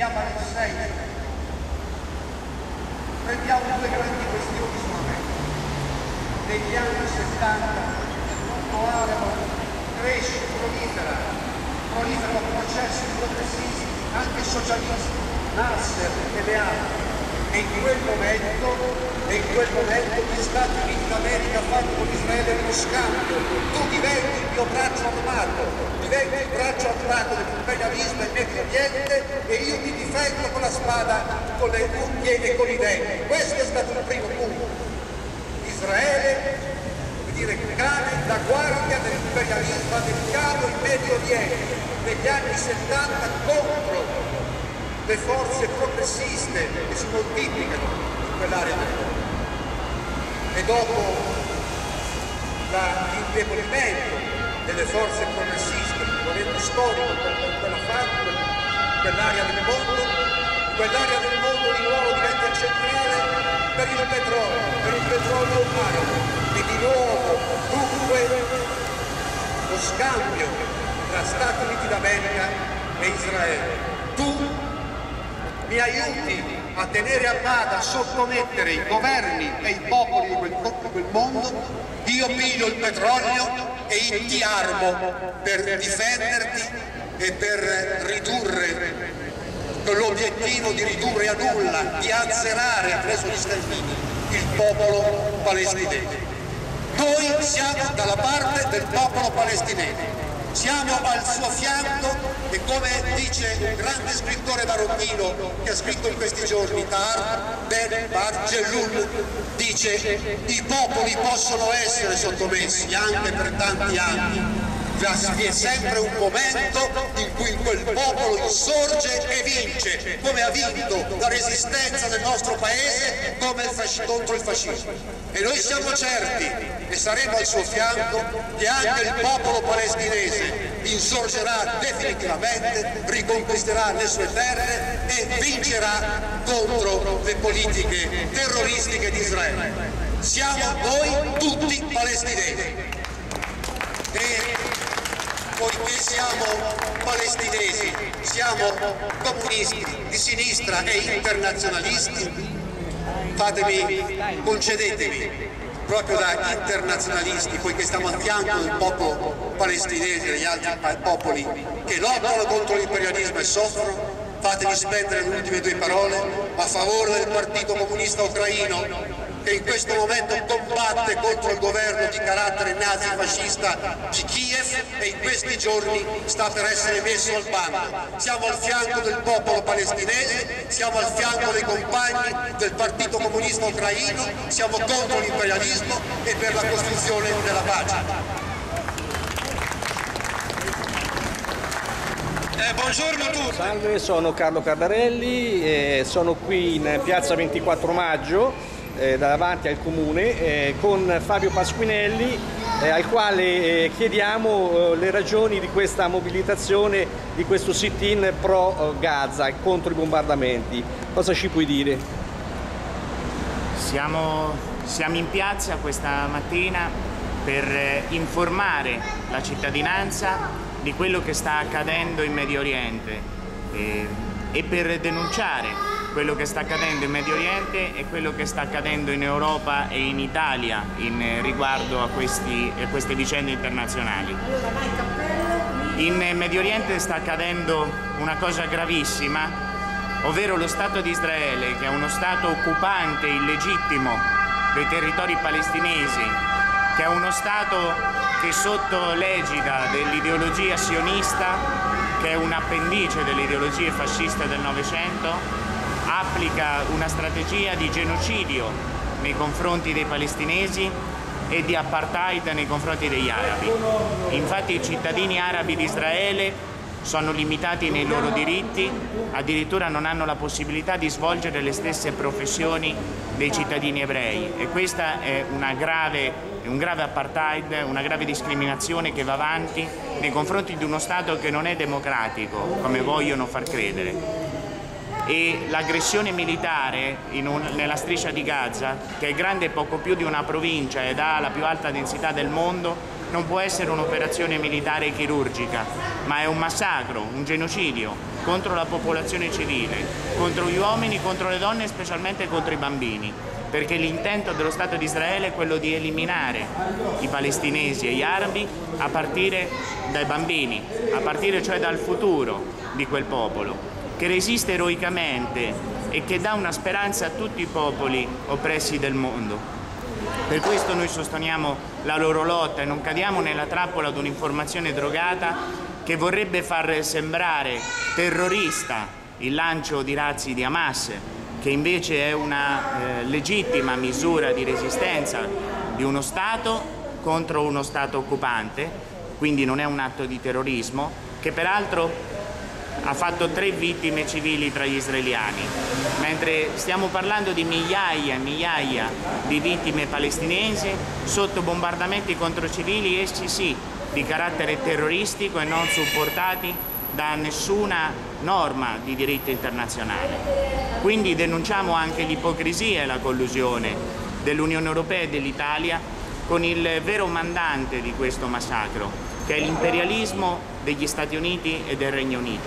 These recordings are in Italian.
finiamo alle 6. Prendiamo due grandi questioni solamente. Negli anni 70 il mondo arabo cresce, prolifera, proliferano processi progressisti, anche socialisti, Nasser e le altre. E in quel momento, e in quel momento gli Stati Uniti d'America fanno con Israele uno scambio. Tu diventi il mio braccio armato, diventi il braccio armato dell'imperialismo in Medio Oriente e io ti difendo con la spada, con le unghie e con i denti. Questo è stato il primo punto. Israele, dire, cade la guardia dell'imperialismo americano in Medio Oriente negli anni 70 contro le forze progressiste che si moltiplicano in quell'area del mondo. E dopo l'indebolimento delle forze progressiste, il momento storico per quella parte, quell'area del mondo, quell'area del mondo di nuovo diventa centrale per il petrolio, per il petrolio umano e di nuovo dunque lo scambio tra Stati Uniti d'America e Israele. Tu mi aiuti a tenere a bada, a sottomettere i governi e i popoli di quel, di quel mondo, io piglio il petrolio e ti armo per difenderti e per ridurre l'obiettivo di ridurre a nulla, di azzerare attraverso gli stermini il popolo palestinese. Noi siamo dalla parte del popolo palestinese, siamo al suo fianco e come dice un grande scrittore marocchino che ha scritto in questi giorni, Tar Ben Bargelun, dice i popoli possono essere sottomessi anche per tanti anni, vi è sempre un momento quel popolo insorge e vince, come ha vinto la resistenza del nostro paese il contro il fascismo. E noi siamo certi, e saremo al suo fianco, che anche il popolo palestinese insorgerà definitivamente, riconquisterà le sue terre e vincerà contro le politiche terroristiche di Israele. Siamo noi tutti palestinesi. E poiché siamo palestinesi, siamo comunisti di sinistra e internazionalisti, fatemi, concedetemi, proprio da internazionalisti, poiché stiamo a fianco del popolo palestinese e degli altri popoli che lottano contro l'imperialismo e soffrono, fatemi spendere le ultime due parole a favore del Partito Comunista Ucraino che in questo momento combatte contro il governo di carattere nazifascista di Kiev e in questi giorni sta per essere messo al bando. Siamo al fianco del popolo palestinese, siamo al fianco dei compagni del Partito Comunista Ucraino, siamo contro l'imperialismo e per la costruzione della pace. Eh, buongiorno a tutti. Salve, sono Carlo Cardarelli, eh, sono qui in piazza 24 maggio eh, davanti al comune eh, con Fabio Pasquinelli eh, al quale eh, chiediamo eh, le ragioni di questa mobilitazione, di questo sit-in pro Gaza contro i bombardamenti. Cosa ci puoi dire? Siamo, siamo in piazza questa mattina per eh, informare la cittadinanza di quello che sta accadendo in Medio Oriente e per denunciare quello che sta accadendo in Medio Oriente e quello che sta accadendo in Europa e in Italia in eh, riguardo a, questi, a queste vicende internazionali. In Medio Oriente sta accadendo una cosa gravissima, ovvero lo Stato di Israele, che è uno Stato occupante illegittimo dei territori palestinesi, che è uno Stato che sotto l'egida dell'ideologia sionista, che è un appendice delle ideologie fasciste del Novecento, applica una strategia di genocidio nei confronti dei palestinesi e di apartheid nei confronti degli arabi. Infatti i cittadini arabi di Israele sono limitati nei loro diritti, addirittura non hanno la possibilità di svolgere le stesse professioni dei cittadini ebrei e questa è grave, un grave apartheid, una grave discriminazione che va avanti nei confronti di uno Stato che non è democratico, come vogliono far credere e l'aggressione militare un, nella striscia di Gaza, che è grande poco più di una provincia ed ha la più alta densità del mondo, non può essere un'operazione militare chirurgica, ma è un massacro, un genocidio contro la popolazione civile, contro gli uomini, contro le donne e specialmente contro i bambini perché l'intento dello Stato di Israele è quello di eliminare i palestinesi e gli arabi a partire dai bambini, a partire cioè dal futuro di quel popolo, che resiste eroicamente e che dà una speranza a tutti i popoli oppressi del mondo. Per questo noi sosteniamo la loro lotta e non cadiamo nella trappola di un'informazione drogata che vorrebbe far sembrare terrorista il lancio di razzi di Hamas, che invece è una eh, legittima misura di resistenza di uno Stato contro uno Stato occupante, quindi non è un atto di terrorismo, che peraltro ha fatto tre vittime civili tra gli israeliani, mentre stiamo parlando di migliaia e migliaia di vittime palestinesi sotto bombardamenti contro civili, essi sì, di carattere terroristico e non supportati da nessuna norma di diritto internazionale. Quindi denunciamo anche l'ipocrisia e la collusione dell'Unione Europea e dell'Italia con il vero mandante di questo massacro, che è l'imperialismo degli Stati Uniti e del Regno Unito.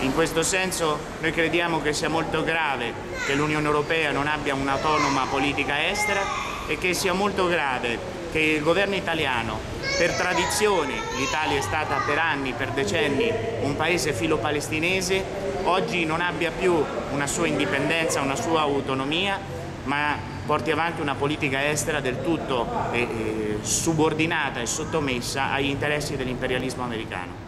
In questo senso noi crediamo che sia molto grave che l'Unione Europea non abbia un'autonoma politica estera e che sia molto grave che il governo italiano, per tradizione, l'Italia è stata per anni, per decenni, un paese filo-palestinese, oggi non abbia più una sua indipendenza, una sua autonomia, ma porti avanti una politica estera del tutto eh, subordinata e sottomessa agli interessi dell'imperialismo americano.